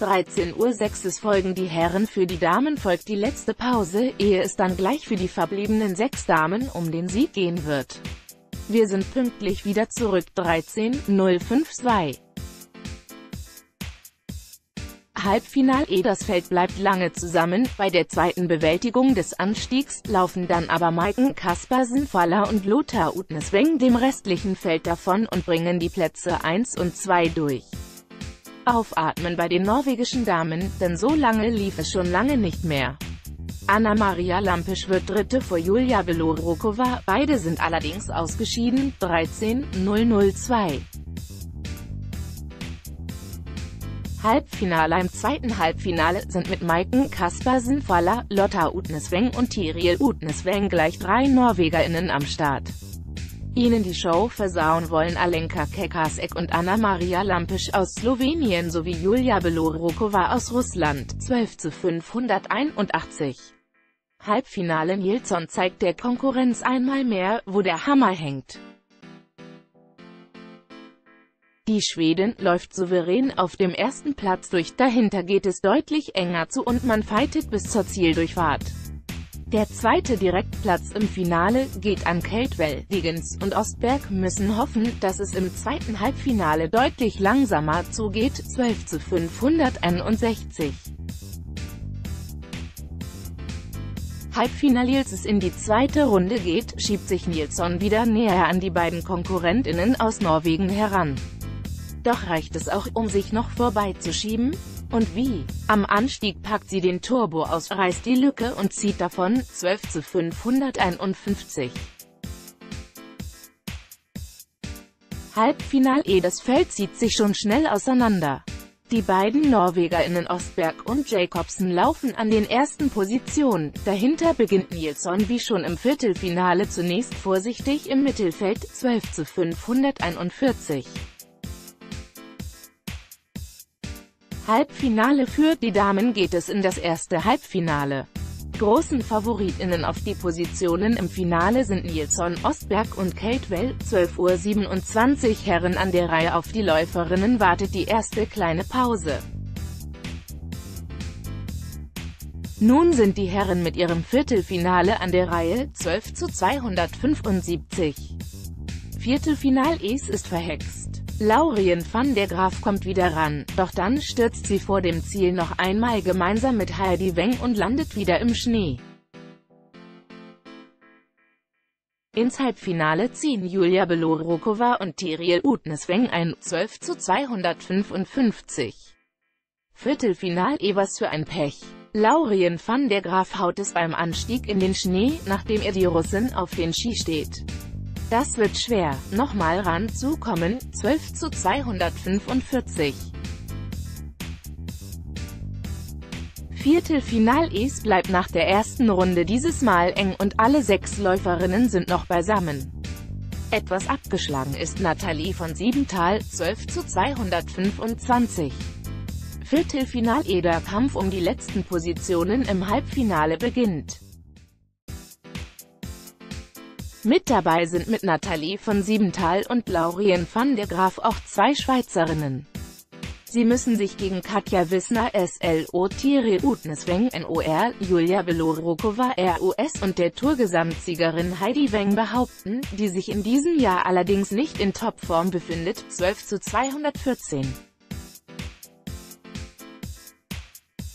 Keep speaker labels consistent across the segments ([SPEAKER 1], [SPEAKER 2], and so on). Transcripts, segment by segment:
[SPEAKER 1] 13.06 Uhr folgen die Herren für die Damen folgt die letzte Pause, ehe es dann gleich für die verbliebenen sechs Damen um den Sieg gehen wird. Wir sind pünktlich wieder zurück 13.052. Halbfinal E Das Feld bleibt lange zusammen, bei der zweiten Bewältigung des Anstiegs, laufen dann aber Maiken Kaspersen Faller und Lothar Utnesweng dem restlichen Feld davon und bringen die Plätze 1 und 2 durch. Aufatmen bei den norwegischen Damen, denn so lange lief es schon lange nicht mehr. Anna-Maria Lampisch wird Dritte vor Julia Belorokova, beide sind allerdings ausgeschieden, 13.002. Halbfinale Im zweiten Halbfinale sind mit Maiken Kaspersen Faller, Lotta Utnesweng und Tiril Utnesweng gleich drei NorwegerInnen am Start. Ihnen die Show versauen wollen Alenka Kekasek und Anna-Maria Lampisch aus Slowenien sowie Julia Belorokova aus Russland, 12 zu 581. Halbfinale Nilsson zeigt der Konkurrenz einmal mehr, wo der Hammer hängt. Die Schwedin läuft souverän auf dem ersten Platz durch, dahinter geht es deutlich enger zu und man fightet bis zur Zieldurchfahrt. Der zweite Direktplatz im Finale geht an Kate Higgins und Ostberg müssen hoffen, dass es im zweiten Halbfinale deutlich langsamer zugeht, 12 zu 561. Halbfinaliers es in die zweite Runde geht, schiebt sich Nilsson wieder näher an die beiden KonkurrentInnen aus Norwegen heran. Doch reicht es auch, um sich noch vorbeizuschieben? Und wie? Am Anstieg packt sie den Turbo aus, reißt die Lücke und zieht davon, 12 zu 551. Halbfinal E Das Feld zieht sich schon schnell auseinander. Die beiden NorwegerInnen Ostberg und Jacobsen laufen an den ersten Positionen, dahinter beginnt Nilsson wie schon im Viertelfinale zunächst vorsichtig im Mittelfeld, 12 zu 541. Halbfinale Für die Damen geht es in das erste Halbfinale. Großen FavoritInnen auf die Positionen im Finale sind Nilsson Ostberg und Kate Well. 12.27 Uhr Herren an der Reihe auf die Läuferinnen wartet die erste kleine Pause. Nun sind die Herren mit ihrem Viertelfinale an der Reihe, 12 zu 275. Viertelfinal-Es ist verhext. Laurien van der Graaf kommt wieder ran, doch dann stürzt sie vor dem Ziel noch einmal gemeinsam mit Heidi Weng und landet wieder im Schnee. Ins Halbfinale ziehen Julia Belorokova und Tiril Utnesweng ein, 12 zu 255. Viertelfinal Evers für ein Pech. Laurien van der Graaf haut es beim Anstieg in den Schnee, nachdem ihr die Russin auf den Ski steht. Das wird schwer, nochmal ranzukommen, 12 zu 245. Viertelfinal-Es bleibt nach der ersten Runde dieses Mal eng und alle sechs Läuferinnen sind noch beisammen. Etwas abgeschlagen ist Nathalie von Siebenthal, 12 zu 225. Viertelfinal-E der Kampf um die letzten Positionen im Halbfinale beginnt. Mit dabei sind mit Nathalie von Siebenthal und Laurien van der Graaf auch zwei Schweizerinnen. Sie müssen sich gegen Katja Wissner SLO Thierry Utnesweng NOR, Julia Belorokova RUS und der Tourgesamtsiegerin Heidi Weng behaupten, die sich in diesem Jahr allerdings nicht in Topform befindet, 12 zu 214.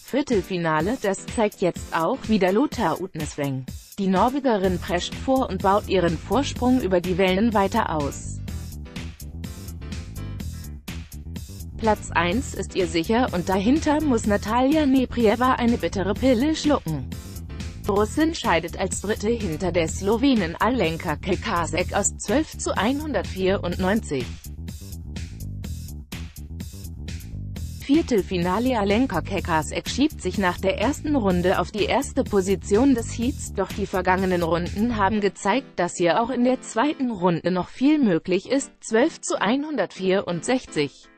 [SPEAKER 1] Viertelfinale, das zeigt jetzt auch wieder Lothar Utnesweng. Die Norwegerin prescht vor und baut ihren Vorsprung über die Wellen weiter aus. Platz 1 ist ihr sicher und dahinter muss Natalia Neprieva eine bittere Pille schlucken. Russin scheidet als Dritte hinter der Slowenin Alenka Kekasek aus 12 zu 194. Viertelfinale Alenka Kekasek schiebt sich nach der ersten Runde auf die erste Position des Heats, doch die vergangenen Runden haben gezeigt, dass hier auch in der zweiten Runde noch viel möglich ist, 12 zu 164.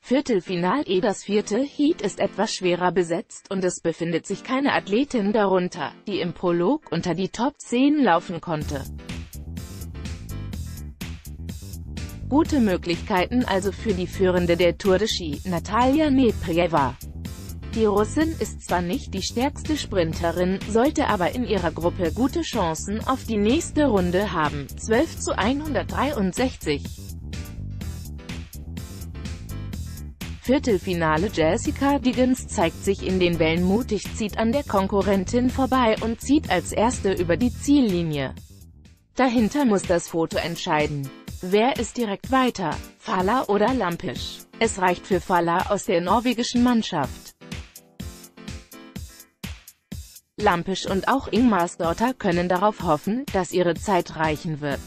[SPEAKER 1] Viertelfinal E Das vierte Heat ist etwas schwerer besetzt und es befindet sich keine Athletin darunter, die im Prolog unter die Top 10 laufen konnte. Gute Möglichkeiten also für die Führende der Tour de Ski, Natalia Neprieva. Die Russin ist zwar nicht die stärkste Sprinterin, sollte aber in ihrer Gruppe gute Chancen auf die nächste Runde haben. 12 zu 163 Viertelfinale Jessica Diggins zeigt sich in den Wellen mutig, zieht an der Konkurrentin vorbei und zieht als Erste über die Ziellinie. Dahinter muss das Foto entscheiden. Wer ist direkt weiter? Falla oder Lampisch? Es reicht für Falla aus der norwegischen Mannschaft. Lampisch und auch Ingmars Daughter können darauf hoffen, dass ihre Zeit reichen wird.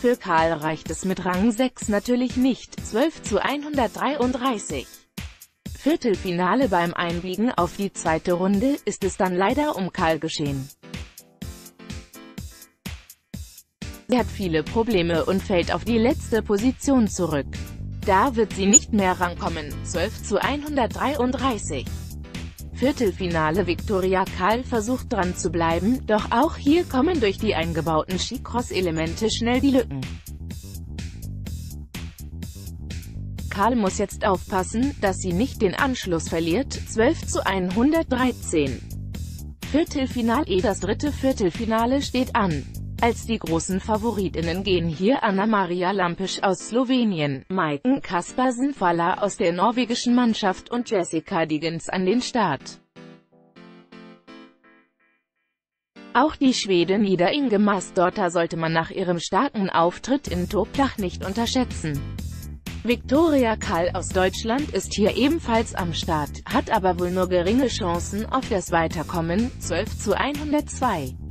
[SPEAKER 1] Für Karl reicht es mit Rang 6 natürlich nicht, 12 zu 133. Viertelfinale beim Einbiegen auf die zweite Runde, ist es dann leider um Karl geschehen. Hat viele Probleme und fällt auf die letzte Position zurück. Da wird sie nicht mehr rankommen, 12 zu 133. Viertelfinale Viktoria Karl versucht dran zu bleiben, doch auch hier kommen durch die eingebauten Skicross-Elemente schnell die Lücken. Karl muss jetzt aufpassen, dass sie nicht den Anschluss verliert, 12 zu 113. Viertelfinale E Das dritte Viertelfinale steht an. Als die großen Favoritinnen gehen hier Anna-Maria Lampisch aus Slowenien, Maiken Kaspersen Falla aus der norwegischen Mannschaft und Jessica Diggins an den Start. Auch die Schwedin Ida Ingemarksdotter sollte man nach ihrem starken Auftritt in Toplach nicht unterschätzen. Viktoria Kall aus Deutschland ist hier ebenfalls am Start, hat aber wohl nur geringe Chancen auf das Weiterkommen, 12 zu 102.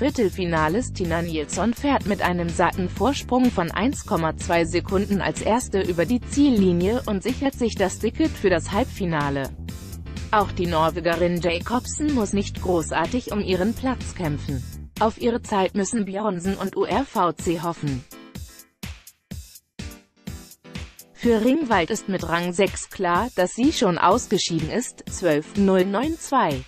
[SPEAKER 1] Viertelfinales Tina Nilsson fährt mit einem satten Vorsprung von 1,2 Sekunden als Erste über die Ziellinie und sichert sich das Ticket für das Halbfinale. Auch die Norwegerin Jacobsen muss nicht großartig um ihren Platz kämpfen. Auf ihre Zeit müssen Björnsen und URVC hoffen. Für Ringwald ist mit Rang 6 klar, dass sie schon ausgeschieden ist, 12.092.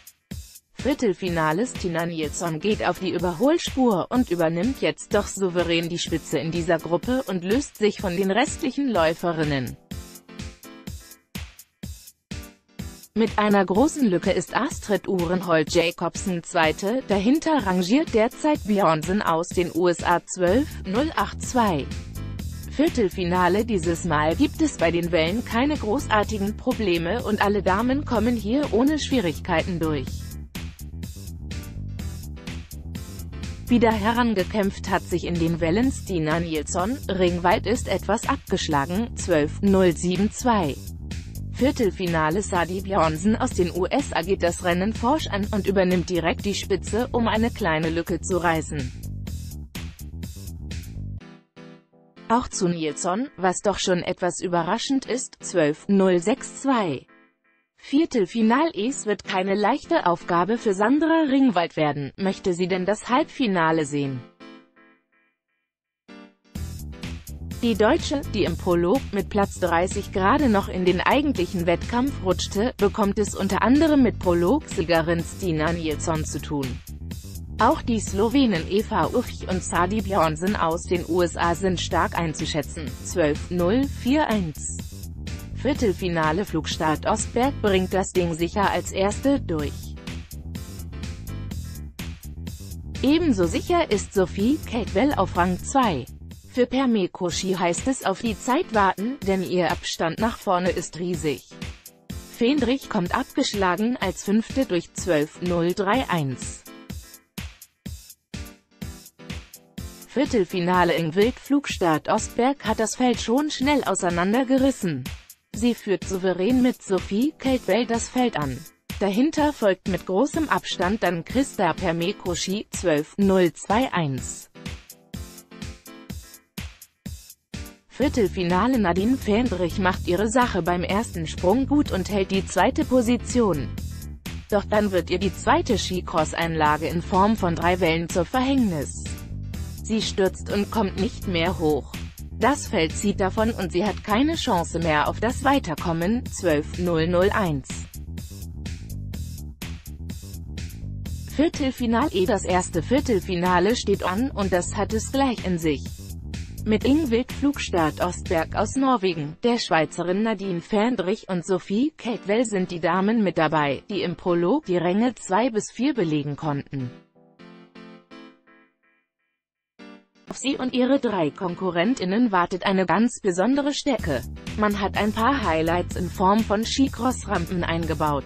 [SPEAKER 1] Viertelfinales Tina geht auf die Überholspur und übernimmt jetzt doch souverän die Spitze in dieser Gruppe und löst sich von den restlichen Läuferinnen. Mit einer großen Lücke ist Astrid Uhrenhold Jacobsen Zweite, dahinter rangiert derzeit Björnsen aus den USA 12.082. Viertelfinale Dieses Mal gibt es bei den Wellen keine großartigen Probleme und alle Damen kommen hier ohne Schwierigkeiten durch. Wieder herangekämpft hat sich in den Wellen Stina Nilsson, Ringwald ist etwas abgeschlagen, 12.072. Viertelfinale Sadi Bjornsen aus den USA geht das Rennen forsch an und übernimmt direkt die Spitze, um eine kleine Lücke zu reißen. Auch zu Nilsson, was doch schon etwas überraschend ist, 12.062. Viertelfinal-Es wird keine leichte Aufgabe für Sandra Ringwald werden, möchte sie denn das Halbfinale sehen. Die Deutsche, die im Prolog mit Platz 30 gerade noch in den eigentlichen Wettkampf rutschte, bekommt es unter anderem mit Prologsiegerin Stina Nilsson zu tun. Auch die Slowenen Eva Ufch und Sadi Bjornsen aus den USA sind stark einzuschätzen. 12.041 Viertelfinale Flugstart Ostberg bringt das Ding sicher als Erste durch. Ebenso sicher ist Sophie Catewell auf Rang 2. Für Permekoshi heißt es auf die Zeit warten, denn ihr Abstand nach vorne ist riesig. Fendrich kommt abgeschlagen als Fünfte durch 12.031. Viertelfinale im Wildflugstart Ostberg hat das Feld schon schnell auseinandergerissen. Sie führt souverän mit Sophie Caldwell das Feld an. Dahinter folgt mit großem Abstand dann Christa Permekoshi, 12.021. Viertelfinale Nadine Fendrich macht ihre Sache beim ersten Sprung gut und hält die zweite Position. Doch dann wird ihr die zweite Skicross-Einlage in Form von drei Wellen zur Verhängnis. Sie stürzt und kommt nicht mehr hoch. Das Feld zieht davon und sie hat keine Chance mehr auf das Weiterkommen, 12.001. Viertelfinale Das erste Viertelfinale steht an, und das hat es gleich in sich. Mit Ingvild Flugstart Ostberg aus Norwegen, der Schweizerin Nadine Fendrich und Sophie Keitwell sind die Damen mit dabei, die im Prolog die Ränge 2 bis 4 belegen konnten. Auf sie und ihre drei KonkurrentInnen wartet eine ganz besondere Strecke. Man hat ein paar Highlights in Form von Skicross-Rampen eingebaut.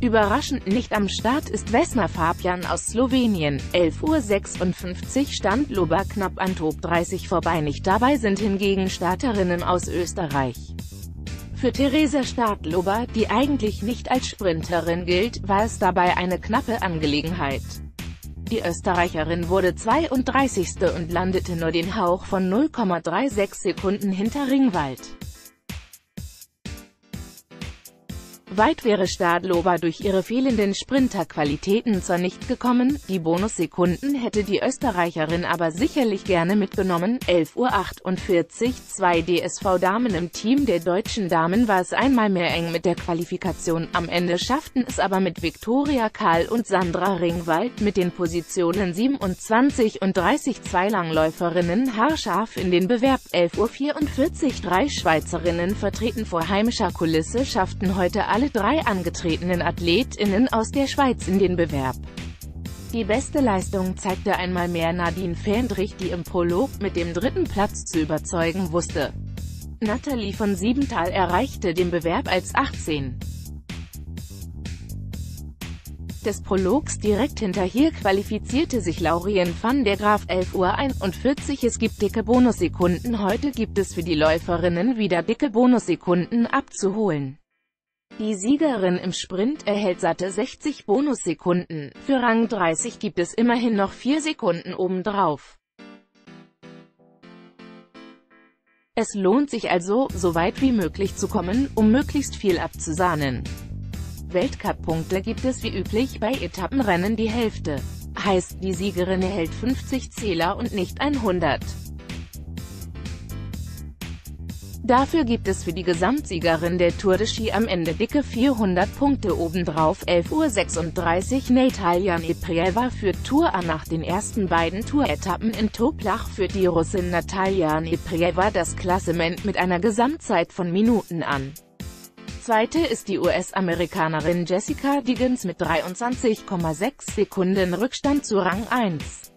[SPEAKER 1] Überraschend nicht am Start ist Vesna Fabian aus Slowenien. 11.56 Uhr stand Loba knapp an Top 30 vorbei. Nicht dabei sind hingegen Starterinnen aus Österreich. Für Theresa Stadlober, die eigentlich nicht als Sprinterin gilt, war es dabei eine knappe Angelegenheit. Die Österreicherin wurde 32. und landete nur den Hauch von 0,36 Sekunden hinter Ringwald. Weit wäre Stadlober durch ihre fehlenden Sprinterqualitäten zwar nicht gekommen, die Bonussekunden hätte die Österreicherin aber sicherlich gerne mitgenommen. 11.48 Uhr, zwei DSV-Damen im Team der deutschen Damen war es einmal mehr eng mit der Qualifikation, am Ende schafften es aber mit Viktoria Karl und Sandra Ringwald mit den Positionen 27 und 30 zwei Langläuferinnen haarscharf in den Bewerb. 11.44 Uhr, drei Schweizerinnen vertreten vor heimischer Kulisse schafften heute alle drei angetretenen AthletInnen aus der Schweiz in den Bewerb. Die beste Leistung zeigte einmal mehr Nadine Fendrich, die im Prolog mit dem dritten Platz zu überzeugen wusste. Nathalie von Siebenthal erreichte den Bewerb als 18 des Prologs direkt hinter hier qualifizierte sich Laurien van der Graaf 11.41 Uhr. Es gibt dicke Bonussekunden. Heute gibt es für die Läuferinnen wieder dicke Bonussekunden abzuholen. Die Siegerin im Sprint erhält satte 60 Bonussekunden, für Rang 30 gibt es immerhin noch 4 Sekunden obendrauf. Es lohnt sich also, so weit wie möglich zu kommen, um möglichst viel abzusahnen. Weltcup-Punkte gibt es wie üblich bei Etappenrennen die Hälfte. Heißt, die Siegerin erhält 50 Zähler und nicht 100. Dafür gibt es für die Gesamtsiegerin der Tour de Ski am Ende dicke 400 Punkte obendrauf. 11.36 Uhr Natalia Neprieva führt Tour an nach den ersten beiden Tour-Etappen in Toplach führt die Russin Natalia Neprieva das Klassement mit einer Gesamtzeit von Minuten an. Zweite ist die US-Amerikanerin Jessica Diggins mit 23,6 Sekunden Rückstand zu Rang 1.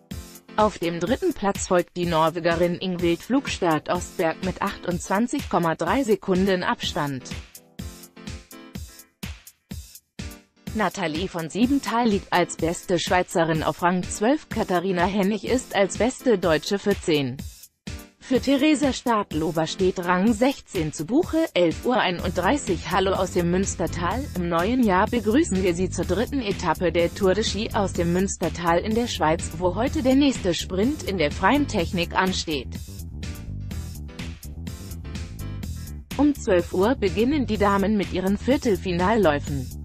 [SPEAKER 1] Auf dem dritten Platz folgt die Norwegerin Ingvild Flugstart Ostberg mit 28,3 Sekunden Abstand. Nathalie von Siebenthal liegt als beste Schweizerin auf Rang 12, Katharina Hennig ist als beste Deutsche 14. Für Theresa Stadlober steht Rang 16 zu Buche, 11.31 Uhr. Hallo aus dem Münstertal. Im neuen Jahr begrüßen wir Sie zur dritten Etappe der Tour de Ski aus dem Münstertal in der Schweiz, wo heute der nächste Sprint in der freien Technik ansteht. Um 12 Uhr beginnen die Damen mit ihren Viertelfinalläufen.